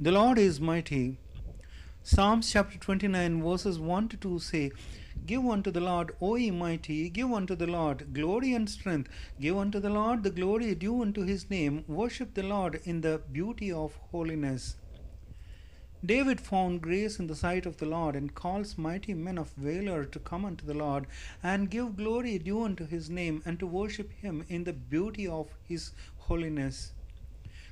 The Lord is mighty. Psalms chapter 29 verses 1 to 2 say, Give unto the Lord, O ye mighty, give unto the Lord glory and strength. Give unto the Lord the glory due unto his name. Worship the Lord in the beauty of holiness. David found grace in the sight of the Lord, and calls mighty men of valor to come unto the Lord, and give glory due unto his name, and to worship him in the beauty of his holiness.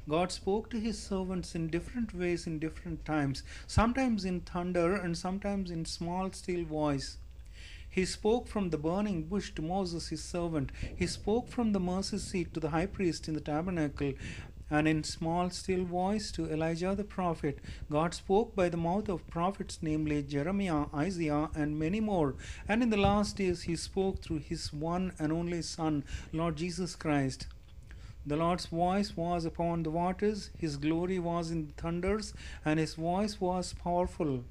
God spoke to his servants in different ways in different times, sometimes in thunder and sometimes in small still voice. He spoke from the burning bush to Moses his servant. He spoke from the mercy seat to the high priest in the tabernacle. And in small still voice to Elijah the prophet, God spoke by the mouth of prophets, namely Jeremiah, Isaiah, and many more. And in the last days, He spoke through His one and only Son, Lord Jesus Christ. The Lord's voice was upon the waters, His glory was in the thunders, and His voice was powerful.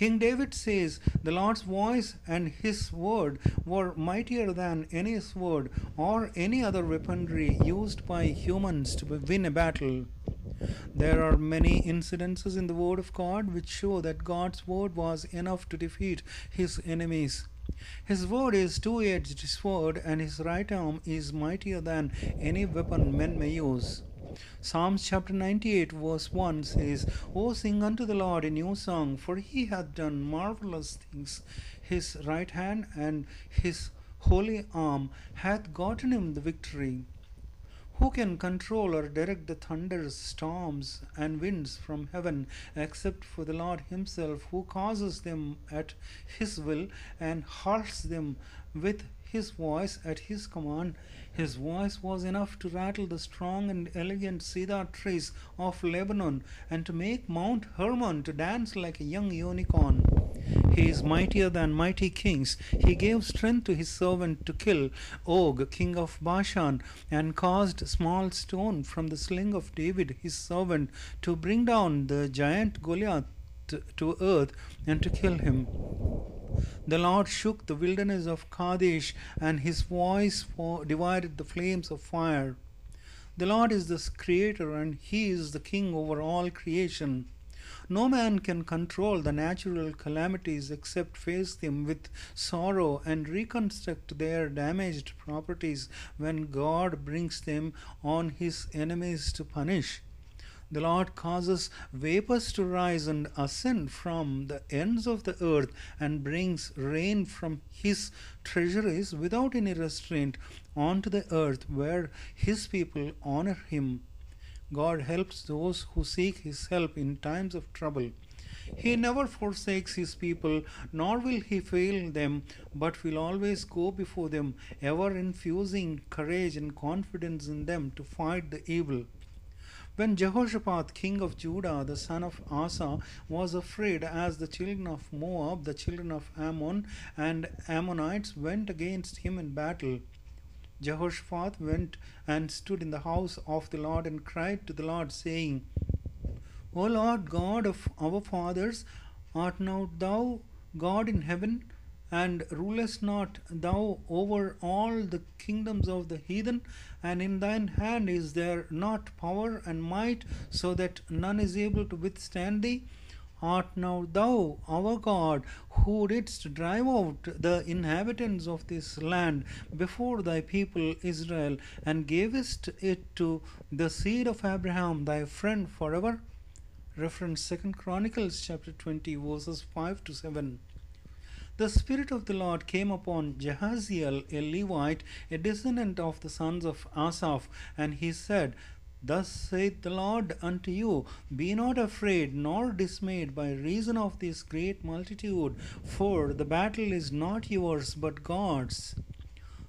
King David says, The Lord's voice and his word were mightier than any sword or any other weaponry used by humans to win a battle. There are many incidences in the Word of God which show that God's word was enough to defeat his enemies. His word is two-edged sword, and his right arm is mightier than any weapon men may use. Psalms chapter 98 verse 1 says, O sing unto the Lord a new song, for he hath done marvelous things. His right hand and his holy arm hath gotten him the victory. Who can control or direct the thunders, storms, and winds from heaven except for the Lord Himself, who causes them at His will and hurls them with His voice at His command? His voice was enough to rattle the strong and elegant cedar trees of Lebanon and to make Mount Hermon to dance like a young unicorn. He is mightier than mighty kings. He gave strength to his servant to kill Og, king of Bashan, and caused small stone from the sling of David, his servant, to bring down the giant Goliath to earth and to kill him. The Lord shook the wilderness of Kadesh, and his voice divided the flames of fire. The Lord is the creator, and he is the king over all creation. No man can control the natural calamities except face them with sorrow and reconstruct their damaged properties when God brings them on his enemies to punish. The Lord causes vapors to rise and ascend from the ends of the earth and brings rain from his treasuries without any restraint onto the earth where his people honor him. God helps those who seek his help in times of trouble. He never forsakes his people, nor will he fail them, but will always go before them, ever infusing courage and confidence in them to fight the evil. When Jehoshaphat, king of Judah, the son of Asa, was afraid as the children of Moab, the children of Ammon, and Ammonites went against him in battle, Jehoshaphat went and stood in the house of the Lord and cried to the Lord, saying, O Lord God of our fathers, art not thou God in heaven? and rulest not thou over all the kingdoms of the heathen? And in thine hand is there not power and might, so that none is able to withstand thee? Art now thou our God, who didst drive out the inhabitants of this land before thy people Israel, and gavest it to the seed of Abraham thy friend forever? Reference Second Chronicles chapter 20 verses 5 to 7. The Spirit of the Lord came upon Jehaziel, a Levite, a descendant of the sons of Asaph, and he said, Thus saith the Lord unto you, Be not afraid nor dismayed by reason of this great multitude, for the battle is not yours but God's.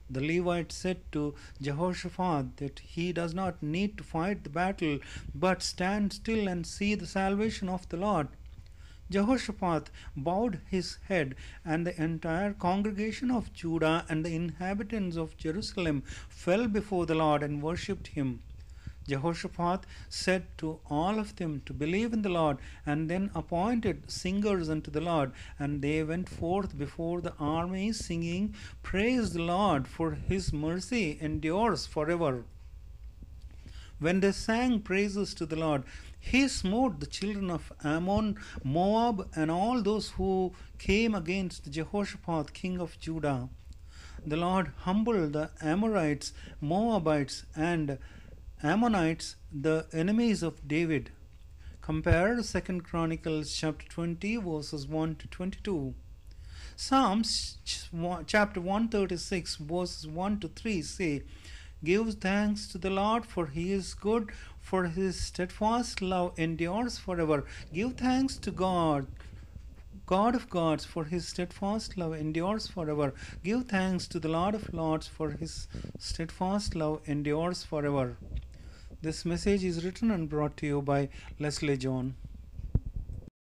The Levite said to Jehoshaphat that he does not need to fight the battle, but stand still and see the salvation of the Lord. Jehoshaphat bowed his head, and the entire congregation of Judah and the inhabitants of Jerusalem fell before the Lord and worshipped him. Jehoshaphat said to all of them to believe in the Lord, and then appointed singers unto the Lord. And they went forth before the army, singing, Praise the Lord, for his mercy endures forever. when they sang praises to the Lord, he smote the children of Ammon, Moab, and all those who came against Jehoshaphat, king of Judah. The Lord humbled the Amorites, Moabites, and Ammonites, the enemies of David. Compare 2 Chronicles chapter 20 verses 1 to 22. Psalms chapter 136 verses 1 to 3 say, Give thanks to the Lord for he is good, for his steadfast love endures forever. Give thanks to God, God of gods, for his steadfast love endures forever. Give thanks to the Lord of lords, for his steadfast love endures forever. This message is written and brought to you by Leslie John.